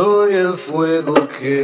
Soy el fuego que...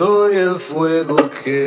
soy el fuego que...